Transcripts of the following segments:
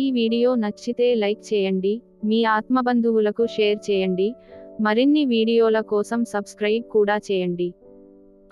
ఈ వీడియో నచ్చితే లైక్ చేయండి మీ ఆత్మబంధువులకు షేర్ చేయండి మరిన్ని వీడియోల కోసం సబ్స్క్రైబ్ కూడా చేయండి.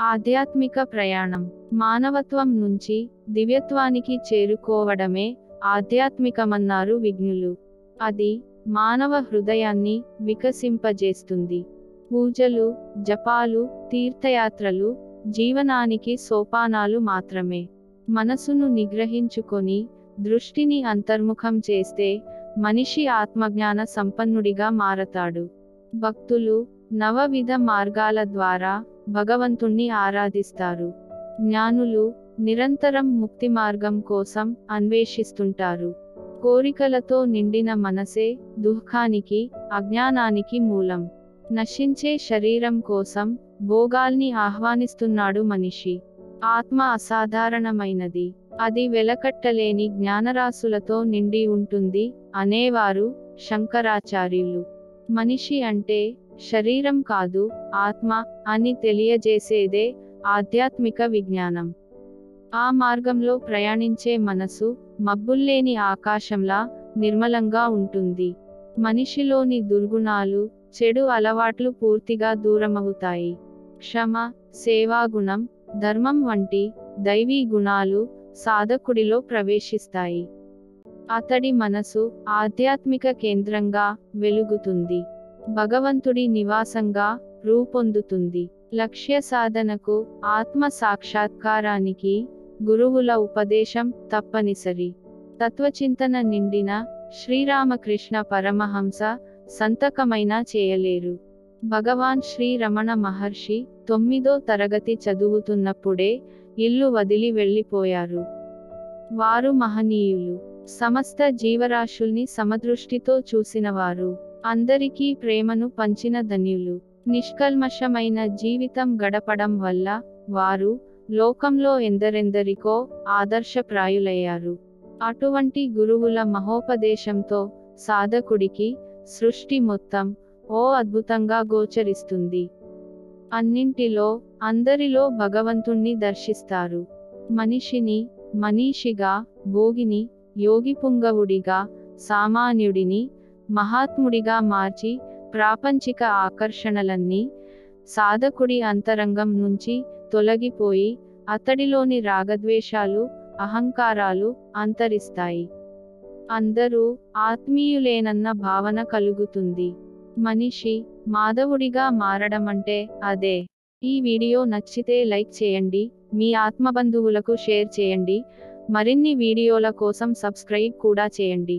ఆధ్యాత్మిక ప్రయాణం. మానవత్వం నుంచి దివ్యత్వానికి చేరుకోవడమే ఆధ్యాత్మికమన్నారు విఘ్నులు అది మానవ హృదయాన్ని వికసింపజేస్తుంది. పూజలు జపాలు తీర్థయాత్రలు జీవనానికి సోపానాలు మాత్రమే. మనసును నిగ్రహించుకొని దృష్టిని అంతర్ముఖం చేస్తే మనిషి ఆత్మజ్ఞాన సంపన్నుడిగా మారతాడు. భక్తులు నవవిధ మార్గాల ద్వారా భగవంతుణ్ణి ఆరాధిస్తారు. జ్ఞానులు నిరంతరం ముక్తి మార్గం కోసం అన్వేషిస్తుంటారు. కోరికలతో నిండిన మనసే దుఃఖానికి అజ్ఞానానికి మూలం. నశించే శరీరం కోసం భోగాల్ని ఆహ్వానిస్తున్నాడు మనిషి. ఆత్మ అసాధారణమైనది. అది వెలకట్టలేని జ్ఞానరాశులతో నిండి ఉంటుంది. అనేవారు శంకరాచార్యులు. మనిషి అంటే శరీరం కాదు ఆత్మ అని తెలియజేసేదే ఆధ్యాత్మిక విజ్ఞానం. ఆ మార్గంలో ప్రయాణించే మనసు మబ్బుల్లేని ఆకాశంలా నిర్మలంగా ఉంటుంది. మనిషిలోని దుర్గుణాలు చెడు అలవాట్లు పూర్తిగా దూరమవుతాయి. క్షమ సేవాగుణం ధర్మం వంటి దైవీ గుణాలు సాధకుడిలో ప్రవేశిస్తాయి. అతడి మనసు ఆధ్యాత్మిక కేంద్రంగా వెలుగుతుంది. భగవంతుడి నివాసంగా రూపొందుతుంది. లక్ష్య సాధనకు ఆత్మ సాక్షాత్కారానికి గురువుల ఉపదేశం తప్పనిసరి. తత్వచింతన నిండిన శ్రీరామకృష్ణ పరమహంస సంతకమైనా చేయలేరు. భగవాన్ శ్రీ రమణ మహర్షి తొమ్మిదో తరగతి చదువుతున్నప్పుడే ఇల్లు వదిలి వెళ్ళిపోయారు. వారు మహనీయులు. సమస్త జీవరాశుల్ని సమదృష్టితో చూసినవారు. అందరికీ ప్రేమను పంచిన ధన్యులు. నిష్కల్మషమైన జీవితం గడపడం వల్ల వారు లోకంలో ఎందరెందరికో ఆదర్శప్రాయులయ్యారు. అటువంటి గురువుల మహోపదేశంతో సాధకుడికి సృష్టి మొత్తం ఓ అద్భుతంగా గోచరిస్తుంది. అన్నింటిలో అందరిలో భగవంతుణ్ణి దర్శిస్తారు. మనిషిని మనీషిగా భోగిని యోగి పుంగవుడిగా సామాన్యుడిని మహాత్ముడిగా మార్చి ప్రాపంచిక ఆకర్షణలన్నీ సాధకుడి అంతరంగం నుంచి తొలగిపోయి అతడిలోని రాగద్వేషాలు అహంకారాలు అంతరిస్తాయి. అందరూ ఆత్మీయులేనన్న భావన కలుగుతుంది. మనిషి మాధవుడిగా మారడమంటే అదే. ఈ వీడియో నచ్చితే లైక్ చేయండి మీ ఆత్మబంధువులకు షేర్ చేయండి మరిన్ని వీడియోల కోసం సబ్స్క్రైబ్ కూడా చేయండి.